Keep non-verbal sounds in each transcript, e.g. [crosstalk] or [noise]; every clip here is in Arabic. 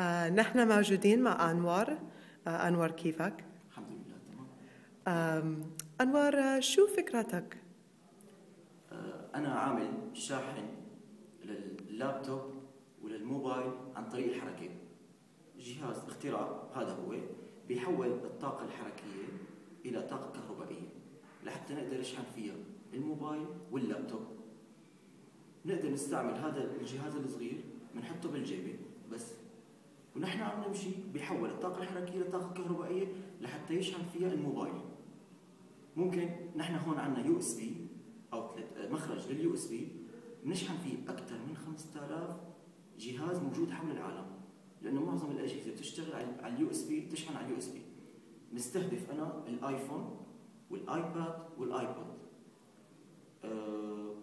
آه نحن موجودين مع أنور آه أنور كيفك؟ الحمد لله تمام أنور آه، شو فكرتك؟ آه، أنا عامل شاحن لللابتوب وللموبايل عن طريق الحركة جهاز اختراع هذا هو بيحول الطاقة الحركية إلى طاقة كهربائية لحتى نقدر نشحن فيها الموبايل واللابتوب نقدر نستعمل هذا الجهاز الصغير بنحطه بالجيبة بس ونحن عم نمشي بيحول الطاقة الحركية لطاقة كهربائية لحتى يشحن فيها الموبايل. ممكن نحن هون عندنا USB outlet مخرج لل USB بنشحن فيه أكثر من 5000 جهاز موجود حول العالم لأنه معظم الأجهزة بتشتغل على- ال USB بتشحن على ال USB. مستهدف أنا ال iPhone والآيباد والآيبود. آه،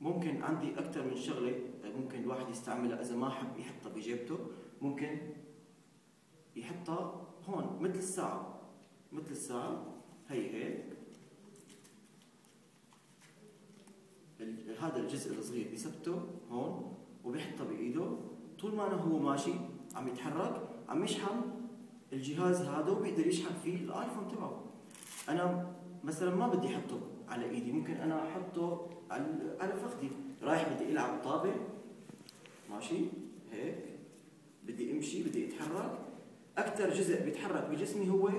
ممكن عندي أكثر من شغلة ممكن الواحد يستعملها إذا ما حب يحطها بجيبته ممكن يحطها هون مثل الساعة مثل الساعة هي هيك. هذا الجزء الصغير بيثبته هون وبيحطه بإيده. طول ما أنا هو ماشي عم يتحرك عم يشحن الجهاز هذا وبيقدر يشحن فيه الآيفون تبعه. أنا مثلا ما بدي أحطه على إيدي ممكن أنا أحطه على فخدي رايح بدي ألعب طابة ماشي؟ هيك. بدي أمشي بدي أتحرك. أكثر جزء بيتحرك بجسمي هو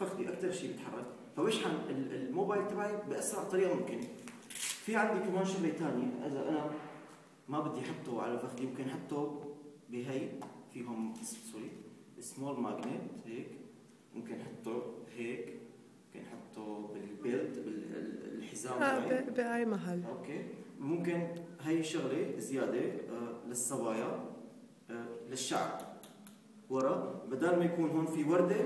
فخدي أكثر شيء بيتحرك. فبشحن ال- الموبايل تبعي بأسرع طريقة ممكن. في عندي كمان شغلة ثانية إذا أنا ما بدي احطه على فخدي ممكن احطه بهي فيهم sorry small magnet هيك. ممكن احطه هيك. ممكن احطه بال belt بالحزام آه تبعي ب- بأي محل. okay. ممكن هي شغلة زيادة آه، للصبايا آه، للشعر. ورا بدل ما يكون هون في وردة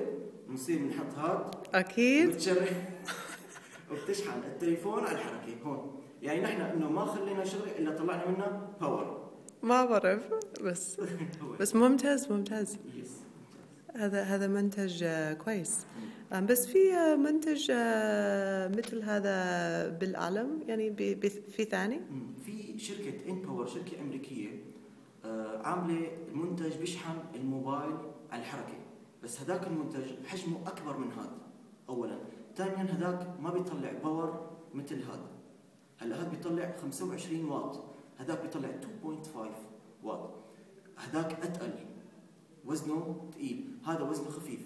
بنصير بنحط هاد. أكيد. وبتشرح [laughs] وبتشحن. التليفون على الحركة هون. يعني نحن إنه ما خلينا شغلة إلا طلعنا منها power ما بعرف بس. [laughs] بس ممتاز ممتاز. yes هذا هذا منتج آه، كويس. آم، بس في آه، منتج آه، مثل هذا بالعالم يعني في ثاني. في شركة أن باور شركة أمريكية آه، عاملة منتج بيشحن الموبايل على الحركة. بس هذاك المنتج حجمه أكبر من هذا أولا. ثانيا هذاك ما بيطلع power مثل هذا هلأ هذا بيطلع 25 واط هذاك بيطلع 2.5 واط. هذاك أتقل. وزنه ثقيل هذا وزنه خفيف.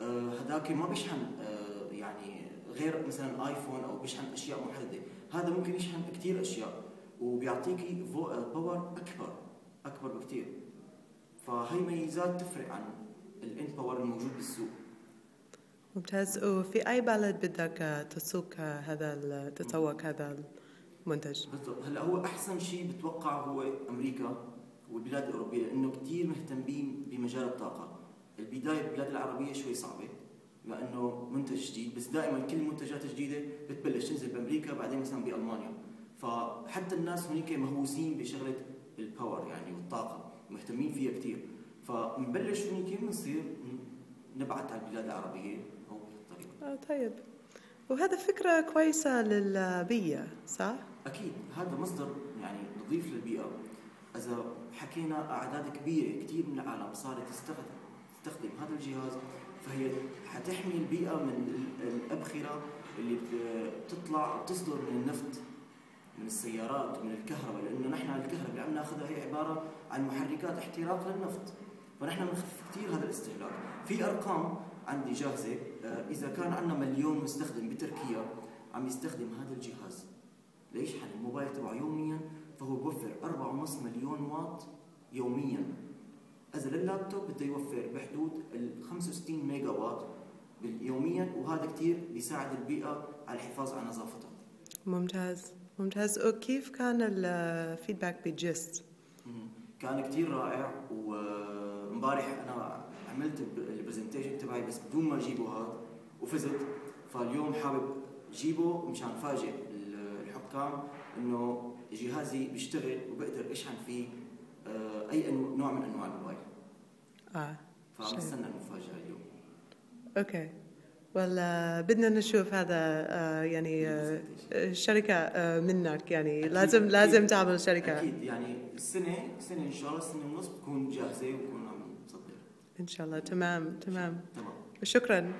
آه، هذاك ما بيشحن آه، يعني غير مثلا iPhone أو بيشحن أشياء محددة. هذا ممكن يشحن كثير أشياء وبيعطيكي آه، power أكبر أكبر بكثير فهي ميزات تفرق عن الان باور الموجود بالسوق. ممتاز. وفي أي بلد بدك تسوق هذا ال- تسوق هذا المنتج؟ بالضبط. هلأ هو أحسن شيء بتوقع هو أمريكا. والبلاد الأوروبية لأنه كثير مهتمين بمجال الطاقة. البدايه بالبلاد العربية شوي صعبة لأنه منتج جديد بس دائما كل المنتجات الجديده بتبلش تنزل بأمريكا بعدين مثلا بألمانيا. فحتى الناس هنيك مهووسين بشغلة ال power يعني والطاقة مهتمين فيها كثير فبنبلش هنيك بنصير نبعث على البلاد العربية أو بهالطريقة. آه طيب. وهذا فكرة كويسة للبيئة صح؟ أكيد. هذا مصدر يعني نظيف للبيئة. إذا حكينا أعداد كبيرة كثير من العالم صارت تستخدم تستخدم هذا الجهاز فهي حتحمي البيئة من ال- الأبخرة اللي بت- بتطلع بتصدر من النفط من السيارات ومن الكهرباء لأنه نحن الكهرباء اللي عم ناخذها هي عبارة عن محركات احتراق للنفط. فنحن بنخفف كثير هذا الاستهلاك. في أرقام عندي جاهزة آه، إذا كان عندنا مليون مستخدم بتركيا عم يستخدم هذا الجهاز. ليشحن الموبايل تبعه يوميا فهو بوفر 4.5 مليون واط يوميا. اذا لللابتوب بده يوفر بحدود ال 65 ميجا واط يوميا وهذا كثير بيساعد البيئة على الحفاظ على نظافتها. ممتاز. ممتاز. وكيف كان ال feedback بجست؟ كان كثير رائع وامبارح أنا عملت ال presentation تبعي بس بدون ما أجيبه هذا وفزت. فاليوم حابب جيبه مشان فاجئ ال- الحكام إنه جهازي بيشتغل وبقدر أشحن فيه آه، أي نوع من أنواع الموبايل. آه. فبستنى المفاجأة اليوم. okay. ولا بدنا نشوف هذا آه يعني آه شركة آه منك. يعني أكيد، لازم أكيد. لازم تعمل شركة. أكيد. يعني السنة سنه إن شاء الله سنه ونص بكون جاهزة وبكون عم إن شاء الله. تمام تمام. تمام. شكرا.